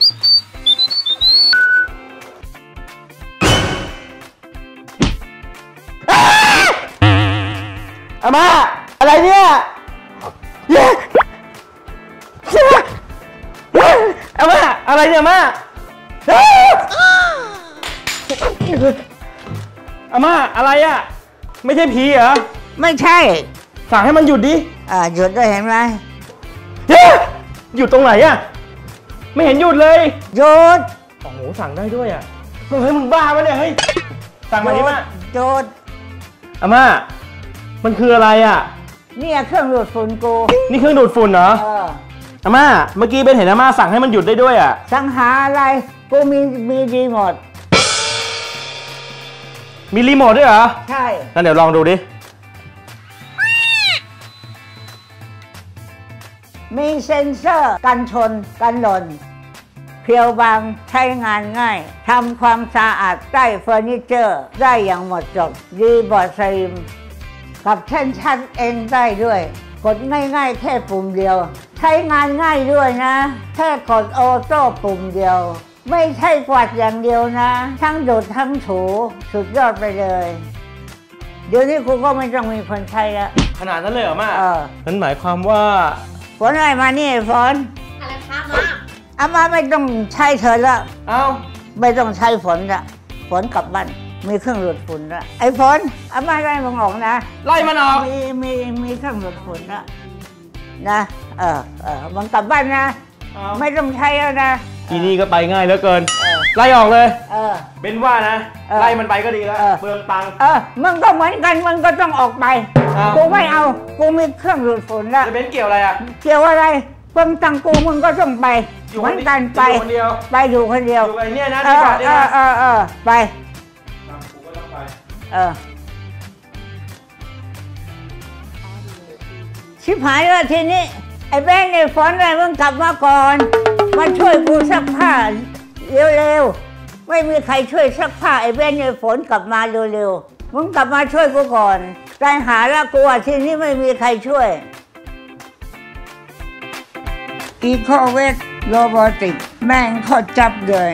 อาม่าอะไรเนี่ยเย้เย้เย้อาม่าอะไรเนี่ยอาม่าเอ้ยอาม่าอะไรอะ ไม่ใช่ผีเหรอ ไม่ใช่ สั่งให้มันหยุดดิ อ่าหยุดด้วยเห็นไหมเย้หยุดตรงไหนอะ ไม่เห็นหยุดเลยหยุดโอ้โหสั่งได้ด้วยอะเฮ้ยมึงบ้าปะเนี่ยเฮ้ยสั่งมาดิมาหยุดอาม่ามันคืออะไรอะเนี่ยเครื่องดูดฝุ่นกูนี่เครื่องดูดฝุ่นเหรอเอออาม่าเมื่อกี้เป็นเห็นอาม่าสั่งให้มันหยุดได้ด้วยอะสังหาอะไรกูมีมีดีหมดมีรีโมทด้วยเหรอใช่งั้นเดี๋ยวลองดูดิ มีเซ็นเซอร์กันชนกันหล่นเพรียวบางใช้งานง่ายทำความสะอาดใต้เฟอร์นิเจอร์ ได้อย่างหมดจด Deebot Slim กลับแท่นชาร์จเองได้ด้วย กดง่ายๆแค่ปุ่มเดียว ใช้งานง่ายด้วยนะ แค่กด auto ปุ่มเดียว ไม่ใช่กวาดอย่างเดียวนะ ทั้งดูดทั้งถูสุดยอดไปเลย เดี๋ยวนี้คุณก็ไม่ต้องมีคนใช้แล้วขนาดนั้นเลยเหรออาม่าเออนั่นหมายความว่า ฝนอะไรมานี่ไอ้ฝนอะไรคะมาอามาไม่ต้องใช้เธอแล้วเอ้าไม่ต้องใช้ฝนละฝนกลับบ้านมีเครื่องดูดฝุ่นละไอ้ฝนอามาได้มึงออกนะไล่มันออกมีมีมีเครื่องดูดฝุ่นละนะเออเออมึงกลับบ้านนะเอ้าไม่ต้องใช้แล้วนะทีนี้ก็ไปง่ายเหลือเกินเออไล่ออกเลย เออ เป็นว่านะเออไล่มันไปก็ดีแล้วเออเปลืองตังค์ เออ มึงก็เหมือนกัน มึงก็ต้องออกไปอ้าว กูไม่เอา กูมีเครื่องดูดฝุ่นละจะเป็นเกี่ยวอะไรอะ เกี่ยวอะไรเพิ่งตังกูมึงก็ต้องไปอยู่เหคมืนอนเดียวกันไปอยู่คนเดียวไปอยู่คนเดีอยวยู่ไอ้เนี่ยนะเอที่อบอกเนี่เอยอนะเออเออไปกูก็ต้องไป เออชิบหายแล้วทีนี้ ไอ้แบงค์ไอ้ฝนอะไรมึงกลับมาก่อน มาช่วยกูซักผ้าเร็วๆ ไม่มีใครช่วยซักผ้าไอ้แบงค์ไอ้ฝนกลับมาเร็วๆ มึงกลับมาช่วยกูก่อน ใจหาแล้วกลัวทีนี้ไม่มีใครช่วย อีโคเวสโรบอติก แม่งโคตรจับเลย